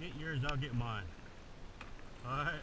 Get yours, I'll get mine. Alright.